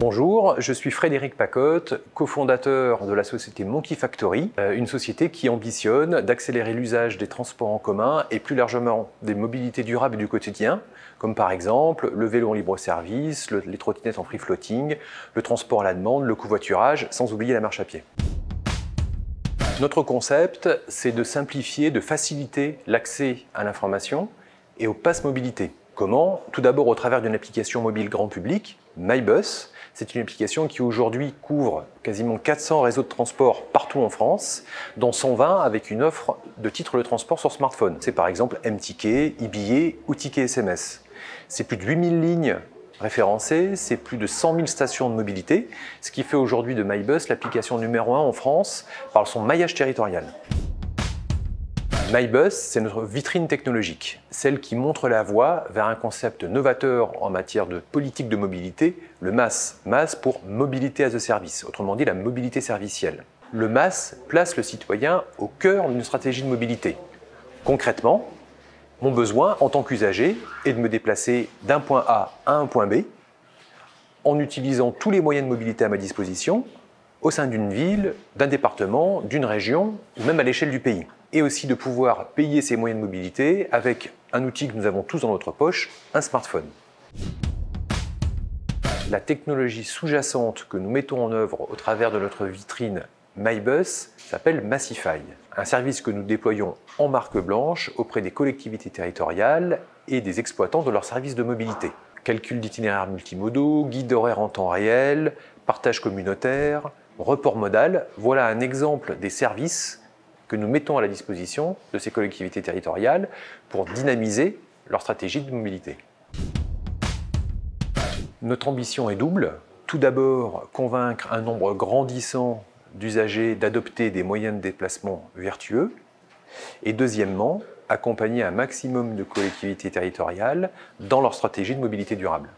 Bonjour, je suis Frédéric Pacotte, cofondateur de la société Monkey Factory, euh, une société qui ambitionne d'accélérer l'usage des transports en commun et plus largement des mobilités durables du quotidien, comme par exemple le vélo en libre-service, les trottinettes en free floating, le transport à la demande, le covoiturage, sans oublier la marche à pied. Notre concept, c'est de simplifier, de faciliter l'accès à l'information et au pass mobilité. Comment Tout d'abord au travers d'une application mobile grand public, MyBus. C'est une application qui aujourd'hui couvre quasiment 400 réseaux de transport partout en France, dont 120 avec une offre de titres de transport sur smartphone. C'est par exemple MTK, e ou Ticket SMS. C'est plus de 8000 lignes référencées, c'est plus de 100 000 stations de mobilité, ce qui fait aujourd'hui de MyBus l'application numéro 1 en France par son maillage territorial. MyBus, c'est notre vitrine technologique, celle qui montre la voie vers un concept novateur en matière de politique de mobilité, le MAS. MAS pour Mobilité as a Service, autrement dit la mobilité servicielle. Le MAS place le citoyen au cœur d'une stratégie de mobilité. Concrètement, mon besoin en tant qu'usager est de me déplacer d'un point A à un point B en utilisant tous les moyens de mobilité à ma disposition au sein d'une ville, d'un département, d'une région ou même à l'échelle du pays et aussi de pouvoir payer ses moyens de mobilité avec un outil que nous avons tous dans notre poche, un smartphone. La technologie sous-jacente que nous mettons en œuvre au travers de notre vitrine MyBus s'appelle Massify, un service que nous déployons en marque blanche auprès des collectivités territoriales et des exploitants de leurs services de mobilité. Calcul d'itinéraires multimodaux, guide d'horaire en temps réel, partage communautaire, report modal, voilà un exemple des services que nous mettons à la disposition de ces collectivités territoriales pour dynamiser leur stratégie de mobilité. Notre ambition est double. Tout d'abord, convaincre un nombre grandissant d'usagers d'adopter des moyens de déplacement vertueux. Et deuxièmement, accompagner un maximum de collectivités territoriales dans leur stratégie de mobilité durable.